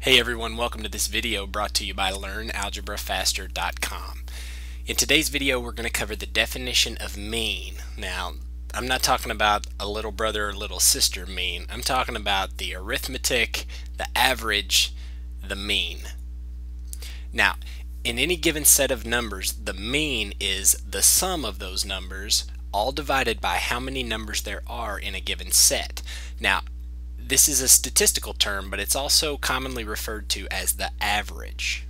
Hey everyone, welcome to this video brought to you by LearnAlgebraFaster.com. In today's video we're going to cover the definition of mean. Now, I'm not talking about a little brother or little sister mean. I'm talking about the arithmetic, the average, the mean. Now, in any given set of numbers, the mean is the sum of those numbers all divided by how many numbers there are in a given set. Now, this is a statistical term, but it's also commonly referred to as the average.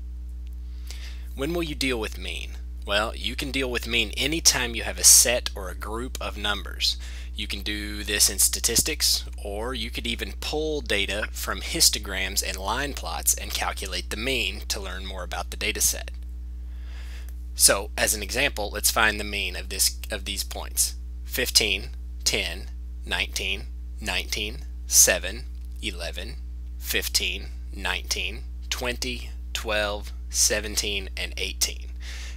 When will you deal with mean? Well, you can deal with mean anytime you have a set or a group of numbers. You can do this in statistics, or you could even pull data from histograms and line plots and calculate the mean to learn more about the data set. So, as an example, let's find the mean of this of these points. 15, 10, 19, 19, 7, 11, 15, 19, 20, 12, 17, and 18.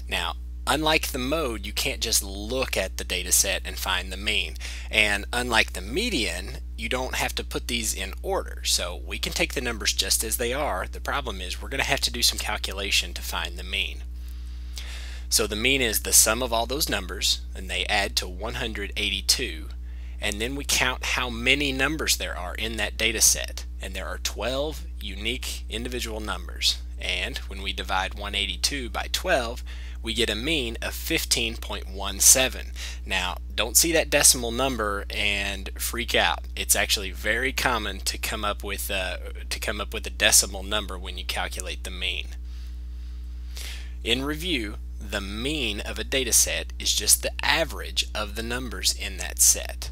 Now, unlike the mode, you can't just look at the data set and find the mean. And unlike the median, you don't have to put these in order. So we can take the numbers just as they are. The problem is we're going to have to do some calculation to find the mean. So the mean is the sum of all those numbers, and they add to 182 and then we count how many numbers there are in that data set. And there are 12 unique individual numbers. And when we divide 182 by 12 we get a mean of 15.17 now don't see that decimal number and freak out. It's actually very common to come up with a, to come up with a decimal number when you calculate the mean. In review the mean of a data set is just the average of the numbers in that set